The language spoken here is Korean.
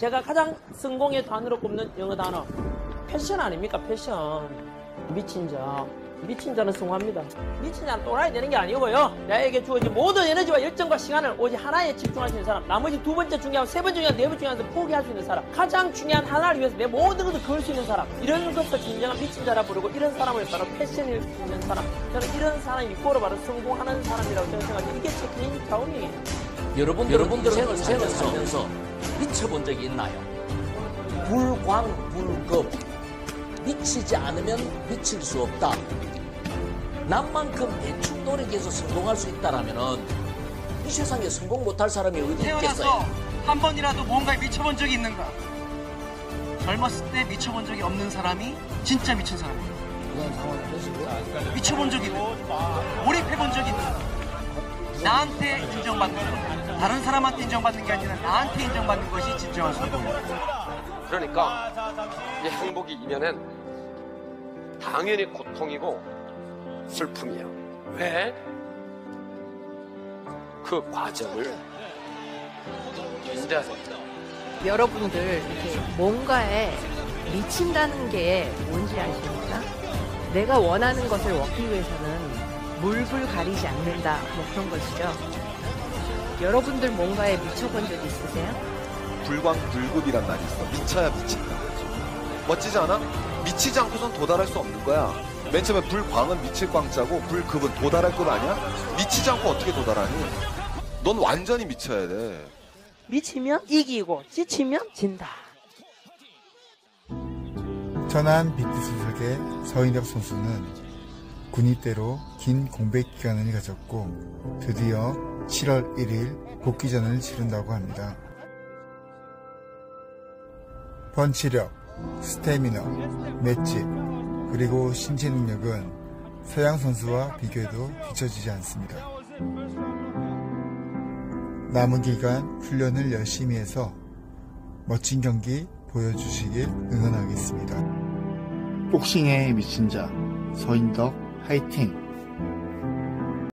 제가 가장 성공의 단어로 꼽는 영어 단어. 패션 아닙니까? 패션. 미친 자. 미친 자는 성공합니다. 미친 자는 또라이 되는 게 아니고요. 나에게 주어진 모든 에너지와 열정과 시간을 오직 하나에 집중할 수 있는 사람. 나머지 두 번째 중요한 세 번째 중요한 네 번째 중요한 것을 포기할 수 있는 사람. 가장 중요한 하나를 위해서 내 모든 것을 걸 수 있는 사람. 이런 것을 진정한 미친 자라 부르고 이런 사람을 바로 패션일 수 있는 사람. 저는 이런 사람이 이꼬로 바로 성공하는 사람이라고 저는 생각해요 이게 제 개인 자원이에요. 여러분들 여러분들은 인생을 살면서 미쳐본 적이 있나요? 불광불급 미치지 않으면 미칠 수 없다. 남만큼 대충 노력해서 성공할 수 있다라면은 이 세상에 성공 못할 사람이 어디 태어나서 있겠어요? 한 번이라도 뭔가에 미쳐본 적이 있는가? 젊었을 때 미쳐본 적이 없는 사람이 진짜 미친 사람이에요. 미쳐본 적이 있는 몰입해본 적이 있는 나한테 인정받는 거 다른 사람한테 인정받는 게 아니라 나한테 인정받는 것이 진정한 성공이에요. 그러니까 이 행복이 이면엔 당연히 고통이고 슬픔이야. 왜? 그 과정을 견뎌야 돼. 여러분들 이렇게 뭔가에 미친다는 게 뭔지 아십니까? 내가 원하는 것을 얻기 위해서는 물불 가리지 않는다 뭐 그런 것이죠. 여러분들 뭔가에 미쳐본 적 있으세요? 불광불급이란 말이 있어. 미쳐야 미친다. 멋지지 않아? 미치지 않고선 도달할 수 없는 거야. 맨 처음에 불광은 미칠 광자고 불급은 도달할 것 아니야? 미치지 않고 어떻게 도달하니? 넌 완전히 미쳐야 돼. 미치면 이기고 지치면 진다 천안 비트수석의 서인혁 선수는 군입대로 긴 공백 기간을 가졌고 드디어 7월 1일 복귀전을 치른다고 합니다. 펀치력, 스태미너, 맷집, 그리고 신체 능력은 서양 선수와 비교해도 뒤처지지 않습니다. 남은 기간 훈련을 열심히 해서 멋진 경기 보여주시길 응원하겠습니다. 복싱에 미친 자 서인덕 화이팅!